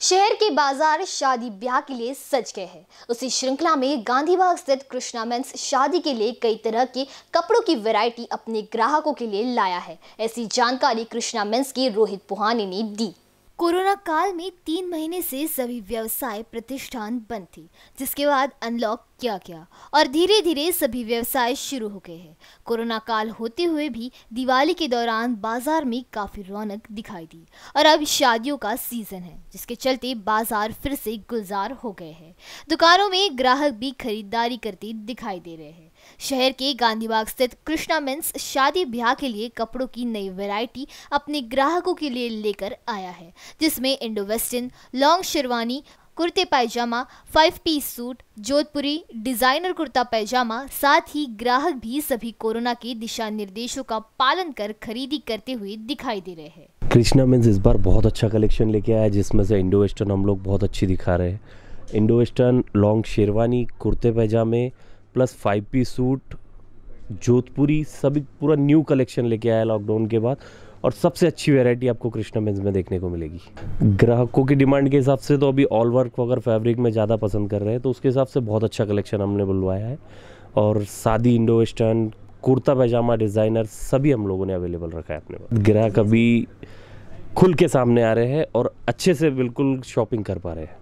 शहर के बाज़ार शादी ब्याह के लिए सज गए हैं। उसी श्रृंखला में गांधीबाग स्थित कृष्णा मेंस शादी के लिए कई तरह के कपड़ों की वैरायटी अपने ग्राहकों के लिए लाया है। ऐसी जानकारी कृष्णा मेंस के रोहित पुहानी ने दी। कोरोना काल में तीन महीने से सभी व्यवसाय प्रतिष्ठान बंद थी, जिसके बाद अनलॉक किया गया और धीरे धीरे सभी व्यवसाय शुरू हो गए हैं। कोरोना काल होते हुए भी दिवाली के दौरान बाज़ार में काफ़ी रौनक दिखाई दी और अब शादियों का सीज़न है, जिसके चलते बाज़ार फिर से गुलजार हो गए हैं। दुकानों में ग्राहक भी खरीदारी करते दिखाई दे रहे हैं। शहर के गांधीबाग स्थित कृष्णा मेंस शादी ब्याह के लिए कपड़ों की नई वैरायटी अपने ग्राहकों के लिए लेकर आया है, जिसमें इंडो वेस्टर्न, लॉन्ग शेरवानी कुर्ते pyjama five piece suit Jodhpuri designer kurta pyjama, साथ ही ग्राहक भी सभी कोरोना के दिशा निर्देशों का पालन कर खरीदी करते हुए दिखाई दे रहे हैं। कृष्णा मीन्स इस बार बहुत अच्छा कलेक्शन लेके आया जिसमें से इंडो वेस्टर्न हम लोग बहुत अच्छी दिखा रहे हैं। इंडो वेस्टर्न लॉन्ग शेरवानी कुर्ते पैजामे plus five piece suit Jodhpuri, सभी पूरा न्यू कलेक्शन लेके आया लॉकडाउन के बाद। और सबसे अच्छी वैरायटी आपको कृष्णा मेंस में देखने को मिलेगी। ग्राहकों की डिमांड के हिसाब से तो अभी ऑल वर्क वगैरह फैब्रिक में ज़्यादा पसंद कर रहे हैं तो उसके हिसाब से बहुत अच्छा कलेक्शन हमने बुलवाया है। और शादी Indo western kurta pyjama designer सभी हम लोगों ने अवेलेबल रखा है अपने पास। ग्राहक अभी खुल के सामने आ रहे हैं और अच्छे से बिल्कुल शॉपिंग कर पा रहे हैं।